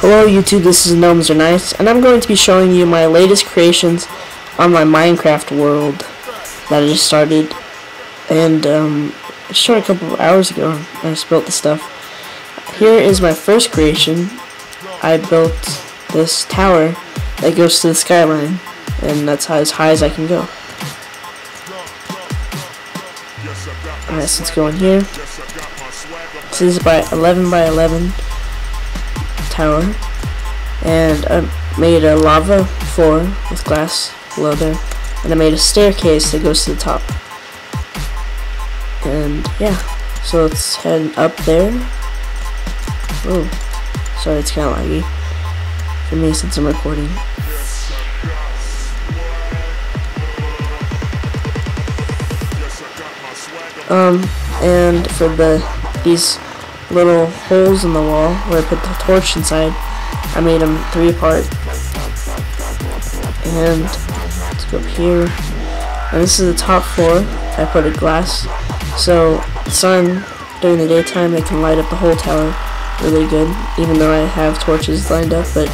Hello YouTube, this is Gnomes Are Nice, and I'm going to be showing you my latest creations on my Minecraft world that I just started, and um, I started a couple of hours ago, I just built the stuff. Here is my first creation. I built this tower that goes to the skyline, and that's how, as high as I can go. Alright, so let's go in here. This is by 11 by 11 tower and I made a lava floor with glass below there. And I made a staircase that goes to the top. And yeah. So let's head up there. Oh sorry it's kinda laggy for me since I'm recording. Um and for the these little holes in the wall where I put the torch inside. I made them three apart. And let's go up here. And this is the top floor. I put a glass so sun during the daytime it can light up the whole tower really good. Even though I have torches lined up, but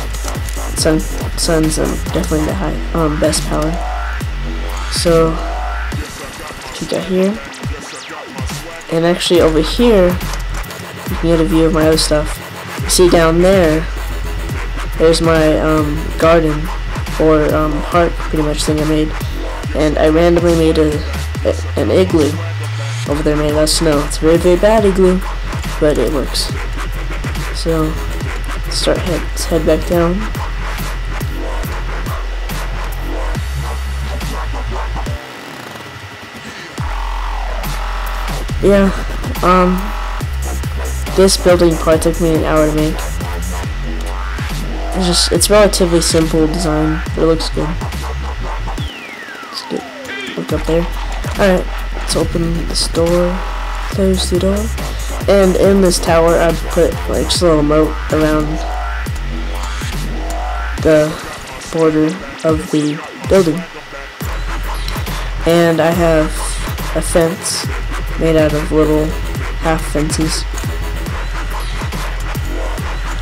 sun sun's um, definitely the high um, best power. So you got here. And actually over here you can get a view of my other stuff. See down there, there's my um, garden or um, park pretty much thing I made. And I randomly made a, a, an igloo over there made out of snow. It's very, very bad igloo, but it works. So, start head, let's head back down. Yeah, um, this building part took me an hour to make. It's just, it's relatively simple design, but it looks good. Let's get, look up there. Alright, let's open this door, close the door. And in this tower, I've put like just a little moat around the border of the building. And I have a fence made out of little half fences.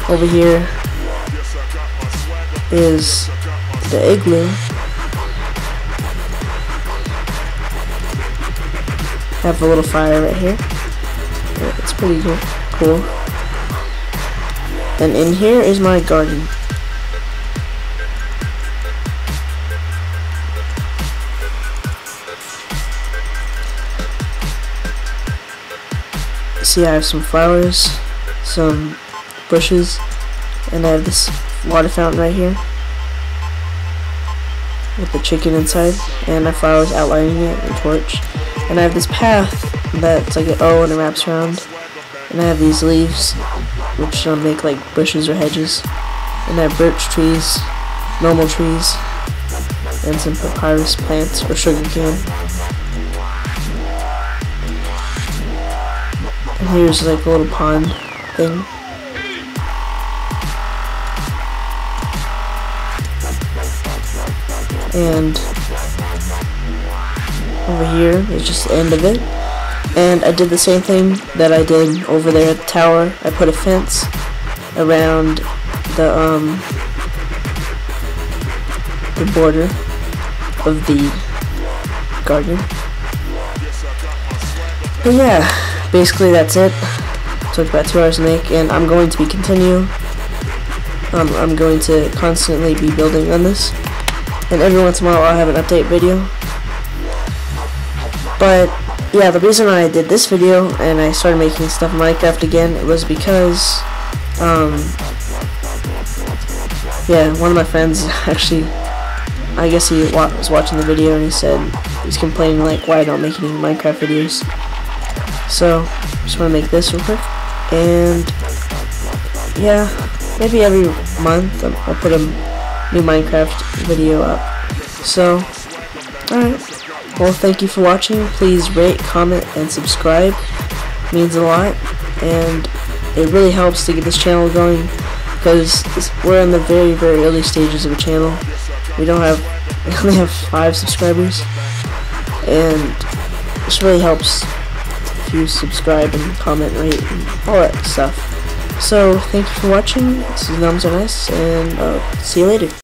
Over here is the igloo. Have a little fire right here. It's pretty cool. And in here is my garden. See, I have some flowers, some bushes, and I have this water fountain right here with the chicken inside, and my flowers outlining it and torch. And I have this path that's like an O and it wraps around, and I have these leaves which um, make like bushes or hedges, and I have birch trees, normal trees, and some papyrus plants or sugarcane. And here's like a little pond thing. And over here is just the end of it. And I did the same thing that I did over there at the tower. I put a fence around the um the border of the garden. But yeah basically that's it. Took about two hours to make and I'm going to be continue. Um, I'm going to constantly be building on this and every once in a while I'll have an update video. But yeah, the reason I did this video and I started making stuff in Minecraft again was because, um, yeah, one of my friends actually, I guess he wa was watching the video and he said he's complaining like why I don't make any Minecraft videos. So just want to make this real quick and yeah, maybe every month I'll put a new Minecraft video up. So, alright. Well, thank you for watching. Please rate, comment, and subscribe. It means a lot. And it really helps to get this channel going because we're in the very, very early stages of a channel. We don't have, we only have five subscribers. And this really helps if you subscribe and comment, rate, and all that stuff. So, thank you for watching. This is Gnomes and uh, see you later.